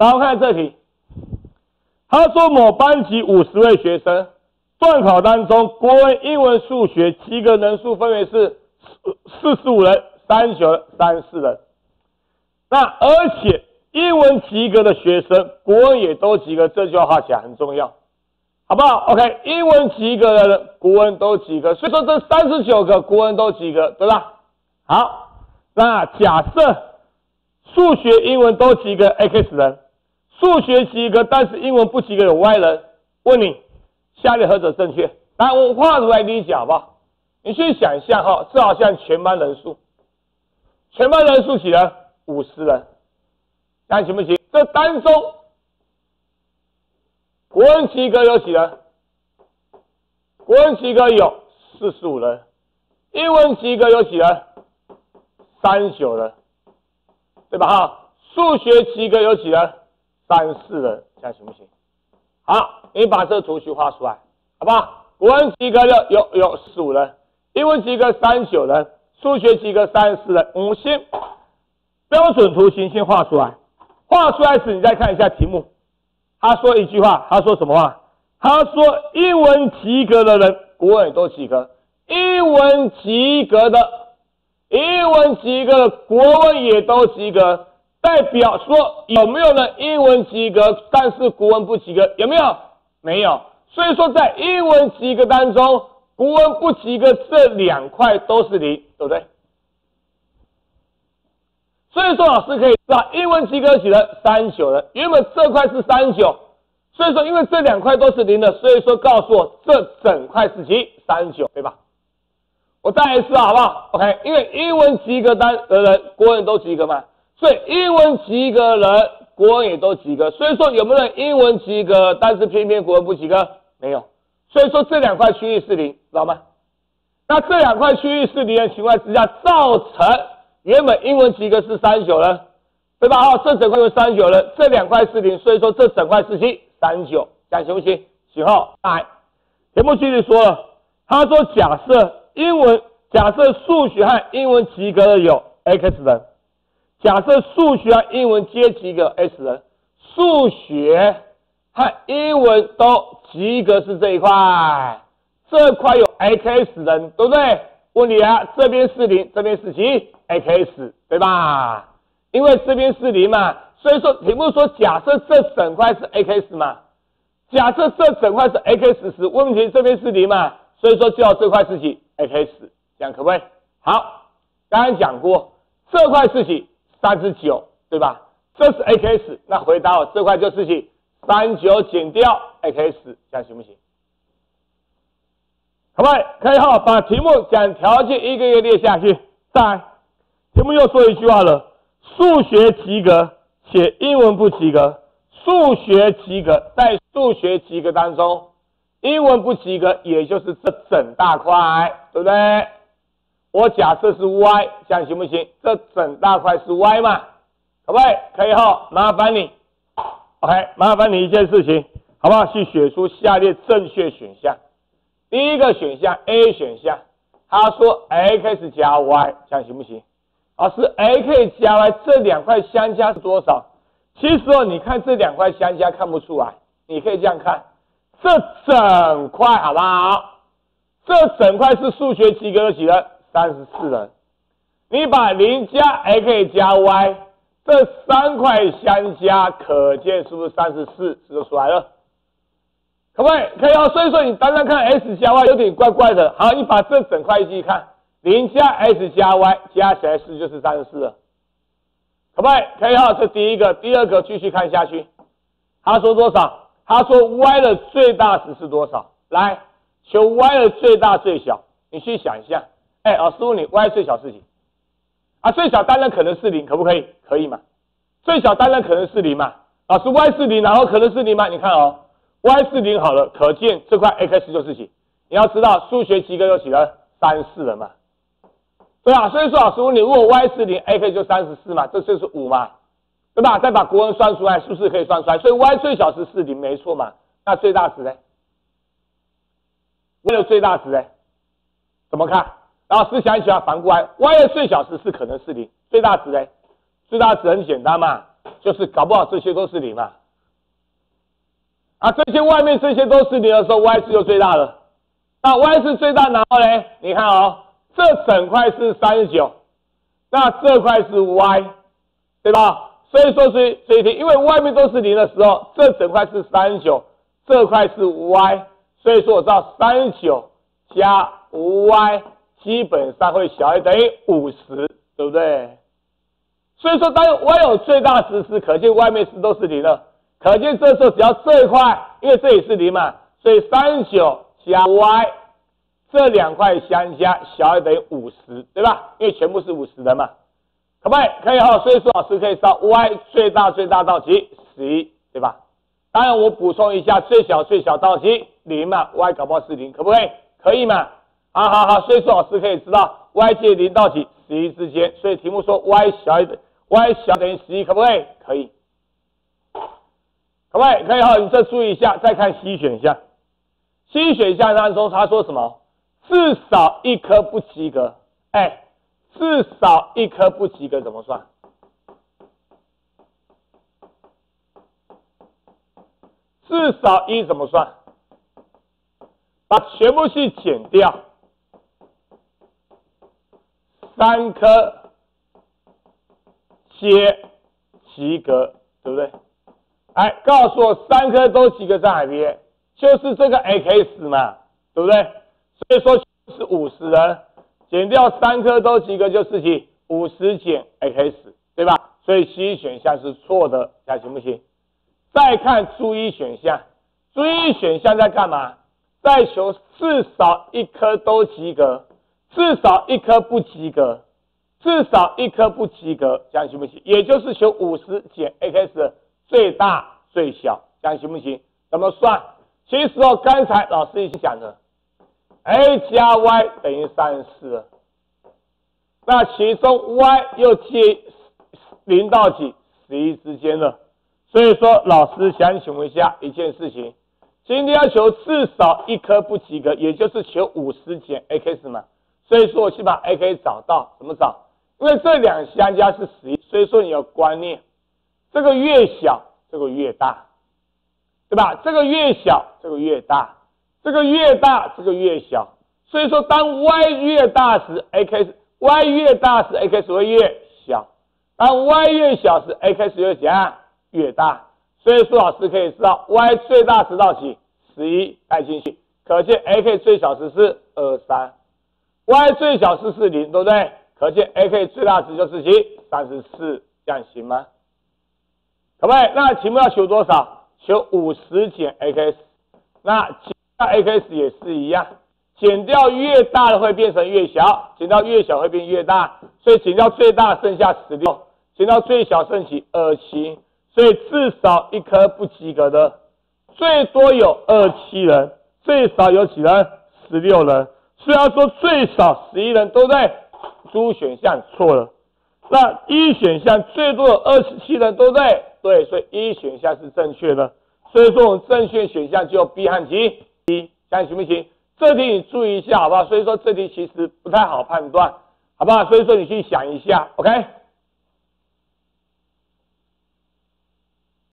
然后看这题，他说某班级五十位学生，段考当中国文、英文、数学及格人数分别是四四十五人、三十九人、三十四人。那而且英文及格的学生，国文也都及格，这句话画起来很重要，好不好？OK，英文及格的人，国文都及格，所以说这三十九个国文都及格，对吧？好，那假设数学、英文都及格，X 人。数学及格，但是英文不及格有外人。问你，下列何者正确？来，我画出来理解好不好？你去想象哈，这好像全班人数，全班人数几人？五十人，看行不行？这当中，国文及格有几人？国文及格有四十五人，英文及格有几人？三十九人，对吧？哈，数学及格有几人？三四人，这样行不行？好，你把这个图形画出来，好不好？国文及格的有有十五人，英文及格三九人，数学及格三十四人。我们先标准图形先画出来，画出来时你再看一下题目。他说一句话，他说什么话？他说英文及格的人，国文都及格；英文及格的，英文及格的国文也都及格。代表说有没有呢？英文及格，但是国文不及格，有没有？没有。所以说在英文及格当中，国文不及格这两块都是零，对不对？所以说老师可以知道，英文及格几人三九人，原本这块是三九，所以说因为这两块都是零的，所以说告诉我这整块是几？三九，对吧？我再来一次好不好？OK，因为英文及格单的人，国文都及格嘛。所以英文及格人，国文也都及格。所以说有没有人英文及格，但是偏偏国文不及格？没有。所以说这两块区域是零，知道吗？那这两块区域是零的情况之下，造成原本英文及格是三九人，对吧？好，这整块是三九人，这两块是零，所以说这整块是七三九，这样行不行？行号来，题目继续说了，他说假设英文，假设数学和英文及格的有 X 人。假设数学和英文皆及格，S 人，数学和英文都及格是这一块，这块有 X 人，对不对？问你啊，这边是零，这边是几？X，对吧？因为这边是零嘛，所以说题目说假设这整块是 X 嘛，假设这整块是 X 时，问题这边是零嘛，所以说就要这块是几？X，这样可不可以？好，刚刚讲过这块是几？三十九，对吧？这是 a k x，那回答我这块就是几？三九减掉 a k x，这样行不行？好不？可以哈，把题目讲条件一个一个列下去。再来，题目又说一句话了：数学及格且英文不及格。数学及格，在数学及格当中，英文不及格，也就是这整大块，对不对？我假设是 y，这样行不行？这整大块是 y 嘛？可不可以？可以哈。麻烦你，OK，麻烦你一件事情，好不好？去选出下列正确选项。第一个选项 A 选项，他说 x 加 y，这样行不行？老师，x 加 y 这两块相加是多少？其实哦，你看这两块相加看不出来，你可以这样看，这整块好不好？这整块是数学及格的几人？三十四人，你把零加 x 加 y 这三块相加，可见是不是三十四？是不是出来了？可不可以？可以哦。所以说你单单看 x 加 y 有点怪怪的。好，你把这整块一起看，零加 x 加 y 加起来是就是三十四了。可不可以？可以哦。这第一个，第二个继续看下去。他说多少？他说 y 的最大值是多少？来，求 y 的最大最小。你去想一下。哎，老师问你，y 最小是几？啊，最小当然可能是零，可不可以？可以嘛？最小当然可能是零嘛。老师，y 是零，然后可能是零吗？你看哦，y 是零好了，可见这块 x 就是几？你要知道，数学及格有几人？三四人嘛。对啊，所以说老师问你，如果 y 是零，x 就三十四嘛，这就是五嘛，对吧？再把国文算出来，是不是可以算出来？所以 y 最小是四零，没错嘛。那最大值呢？为了最大值呢？怎么看？老师想一想，反过来，y 的最小值是可能是零，最大值呢？最大值很简单嘛，就是搞不好这些都是零嘛。啊，这些外面这些都是零的时候，y 是就最大的。那 y 是最大，然后呢？你看哦，这整块是三十九，那这块是 y，对吧？所以说是这一题，因为外面都是零的时候，这整块是三十九，这块是 y，所以说我知道三十九加 y 基本上会小于等于五十，对不对？所以说当 y 有最大值时，可见外面是都是零了。可见这时候只要这一块，因为这里是零嘛，所以三九加 y 这两块相加小于等于五十，对吧？因为全部是五十的嘛，可不可以？可以哈。所以说老师可以知道 y 最大最大到几十一，对吧？当然我补充一下，最小最小到几零嘛，y 搞不好是零，可不可以？可以嘛？好好好，所以说老师可以知道 y 介零到几十一之间，所以题目说 y 小于 y 小等于十一，可不可以？可以。可不可以？可以哈，你再注意一下，再看 C 选项。C 选项当中他说什么？至少一科不及格。哎，至少一科不及格怎么算？至少一怎么算？把全部去减掉，三科皆及格，对不对？来告诉我，三颗都及格在海边，就是这个 x 嘛，对不对？所以说是五十人，减掉三颗都及格就是几？五十减 x，对吧？所以 C 选项是错的，这样行不行？再看注意选项，注意选项在干嘛？在求至少一颗都及格，至少一颗不及格，至少一颗不及格，这样行不行？也就是求五十减 x。最大最小，这样行不行？怎么算？其实哦，刚才老师已经讲了，a 加 y 等于三十四，那其中 y 又介零到几十一之间了，所以说老师想请问一下一件事情，今天要求至少一科不及格，也就是求五十减 x 嘛，所以说我先把 a 找到，怎么找？因为这两相加是十一，所以说你要观念。这个越小，这个越大，对吧？这个越小，这个越大，这个越大，这个越小。所以说，当 y 越大时，ax y 越大时，x 会越小；当 y 越小时，x 越怎样？越大。所以说，老师可以知道，y 最大时到几？十一，带进去。可见 x 最小值是二三，y 最小值是零，对不对？可见 ak 最大值就是七？三十四，这样行吗？可不可以？那题目要求多少？求五十减 x，那减掉 x 也是一样，减掉越大的会变成越小，减掉越小会变越大，所以减掉最大剩下十六，减掉最小剩起二七，所以至少一科不及格的，最多有二七人，最少有几人？十六人。虽然说最少十一人都在，D 选项错了，那一选项最多有二十七人都在。对，所以一选项是正确的，所以说我们正确选项就 B 和 C，这样行不行？这题你注意一下，好不好？所以说这题其实不太好判断，好不好？所以说你去想一下，OK。